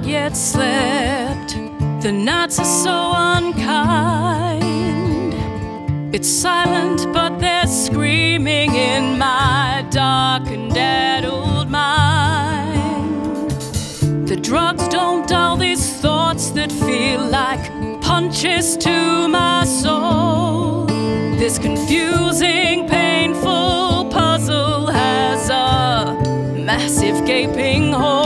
not yet slept. The nights are so unkind. It's silent, but they're screaming in my dark darkened, addled mind. The drugs don't dull these thoughts that feel like punches to my soul. This confusing, painful puzzle has a massive gaping hole.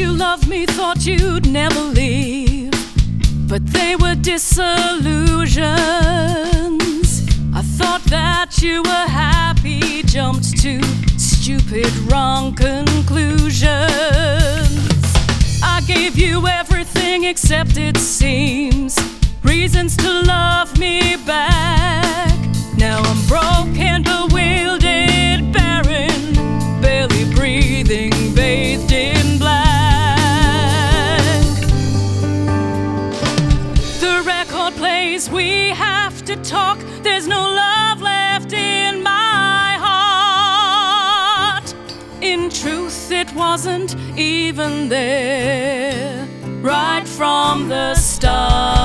You loved me, thought you'd never leave. But they were disillusions. I thought that you were happy, jumped to stupid, wrong except it seems reasons to love me back. Now I'm broken, bewildered, barren, barely breathing, bathed in black. The record plays, we have to talk. There's no love left in my heart. In truth, it wasn't even there right from the start.